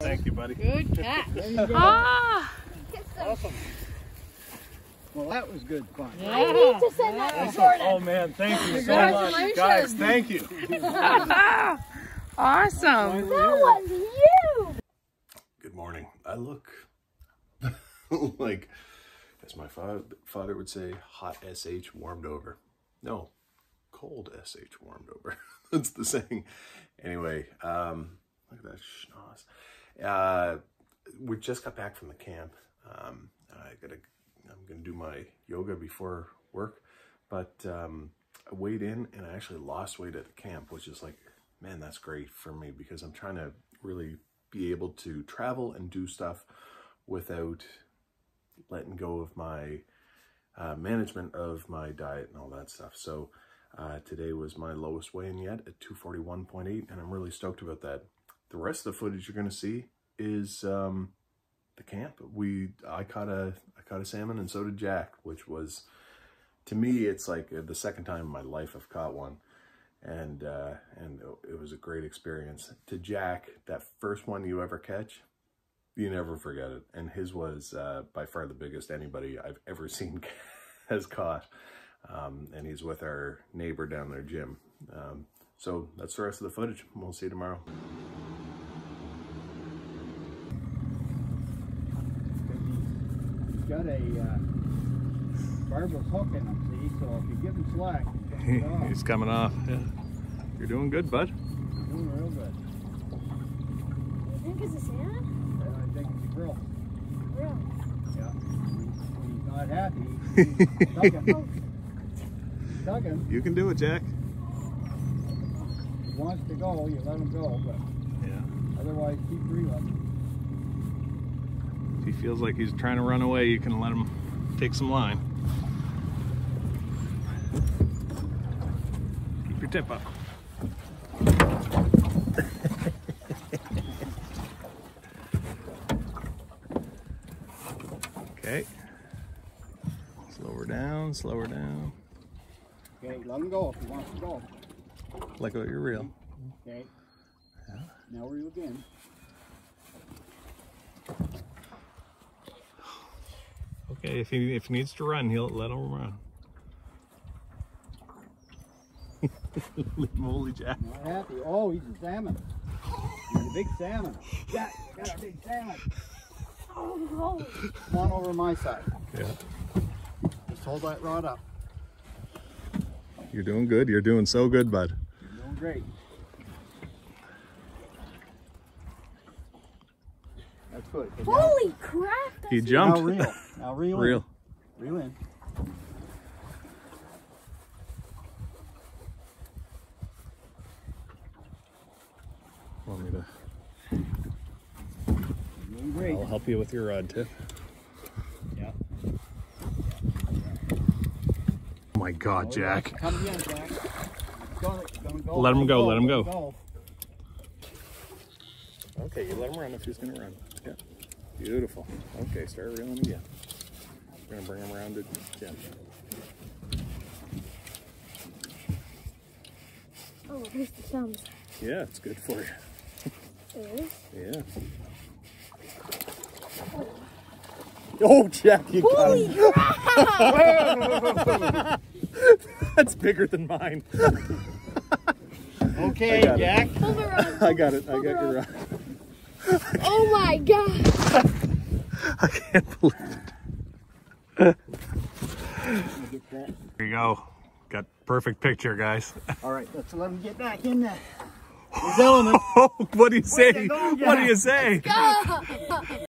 Thank you, buddy. Good catch. There you go. Ah, Awesome. Well, that was good fun. I need to send that to Oh man, thank you so much, guys. Thank you. awesome. That was you! Good morning. I look like, as my father, father would say, hot SH warmed over. No, cold SH warmed over. That's the saying. Anyway, um, look at that schnoz. Uh, we just got back from the camp. Um, I gotta, I'm gonna do my yoga before work, but um, I weighed in and I actually lost weight at the camp, which is like, man, that's great for me because I'm trying to really be able to travel and do stuff without letting go of my uh, management of my diet and all that stuff. So uh, today was my lowest weigh-in yet at 241.8 and I'm really stoked about that. The rest of the footage you're going to see is um, the camp. We I caught a I caught a salmon and so did Jack, which was to me it's like the second time in my life I've caught one and uh, and it was a great experience. To Jack, that first one you ever catch, you never forget it. And his was uh, by far the biggest anybody I've ever seen has caught. Um, and he's with our neighbor down there, Jim. Um, so that's the rest of the footage. We'll see you tomorrow. He's got a uh, barbless hook in him, see? So if you give him slack, he's off. He's coming off. Yeah. You're doing good, bud. He's doing real good. You think it's a salmon? And I think it's a grilse. Real. Yeah. When he's not happy, he's tugging. He's tugging. You can do it, Jack. He wants to go, you let him go, but Yeah. otherwise keep reeling. He feels like he's trying to run away, you can let him take some line. Keep your tip up. okay. Slow her down, slow her down. Okay, let him go if he wants to go. Like oh, you're real. Okay. Now reel again. Okay, if he if he needs to run, he'll let him run. Holy Jack. Not happy. Oh, he's a salmon. He's a big salmon. Jack, got a big salmon. Oh, Come on over my side. Yeah. Just hold that rod up. You're doing good. You're doing so good, bud. You're doing great. That's good. Okay, now- holy crap! He That's jumped. Now reel. Now reel in. Real. Reel in. Want me to? Doing great. I'll help you with your rod tip. Yeah. Oh my God, oh, Jack. Come again, Jack. Gonna, gonna go. Let him go, let him Let go. Okay, you let him run if he's gonna run. Yeah. Beautiful. Okay, start reeling again. We're gonna bring him around to Jim. Oh, there's the thumbs. Yeah, it's good for you. There is. Yeah. Oh, Jack, you got Holy him. crap! That's bigger than mine. Okay, got it. Jack. It. I got it. I got your rod. Oh my god! I can't believe it. Here you go. Got perfect picture, guys. All right, let's let him get back in there. His element. Oh, what do you say? What do you say?